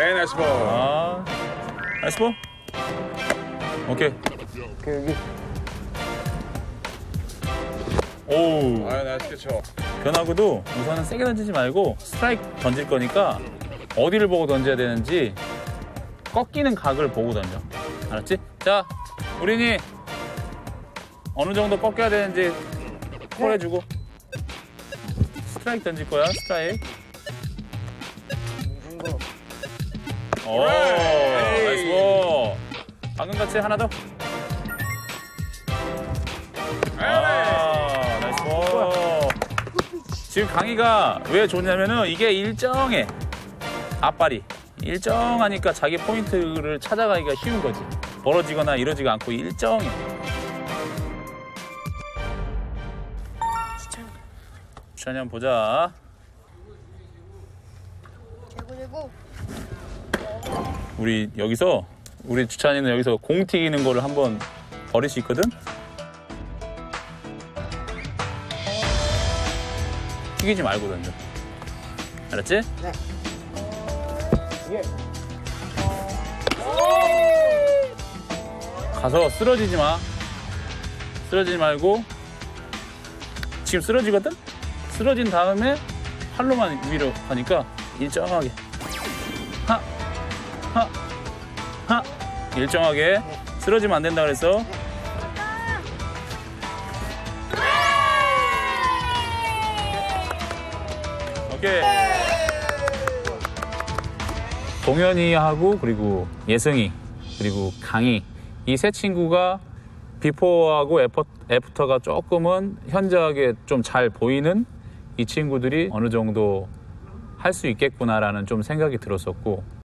에이 nice ball. 아, nice ball. 오케이. 그 여기 오. 아유 nice catcher. 변화구도 우선은 세게 던지지 말고 스트라이크 던질 거니까 어디를 보고 던져야 되는지 꺾이는 각을 보고 던져. 알았지? 자, 우린이 어느 정도 꺾여야 되는지 콜해주고 스트라이크 던질 거야, 스트라이크. 오, nice ball. 방금 같이 하나 더. 아, nice ball. 지금 강희가 왜 좋냐면은 이게 일정해. 앞발이. 일정하니까 자기 포인트를 찾아가기가 쉬운 거지. 벌어지거나 이러지가 않고 일정해. 주찬이 한번 보자. 제고 우리 여기서 우리 주찬이는 여기서 공 튀기는 거를 한번 버릴 수 있거든. 튀기지 말고 던져. 알았지? 예 가서 쓰러지지 마. 쓰러지지 말고 지금 쓰러지거든. 쓰러진 다음에 팔로만 위로 가니까 일정하게 일정하게 쓰러지면 안 된다 그랬어. 오케이. 동현이하고 그리고 예승이 그리고 강희 이 세 친구가 비포하고 애퍼, 애프터가 조금은 현저하게 좀 잘 보이는 이 친구들이 어느 정도 할 수 있겠구나라는 좀 생각이 들었었고